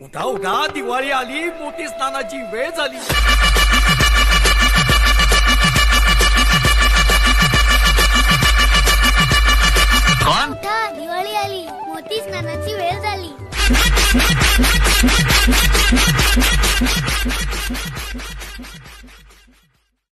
उठा उठा दिवाळी आली मोठी स्नानाची वेळ झाली. दिवाळी आली मोठी स्नानाची वेळ झाली.